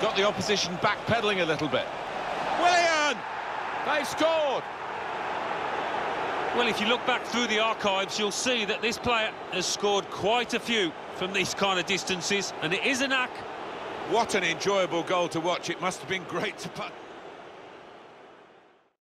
got the opposition backpedaling a little bit. Willian, They've scored! Well, if you look back through the archives, you'll see that this player has scored quite a few from these kind of distances, and it is a knack. What an enjoyable goal to watch. It must have been great to put...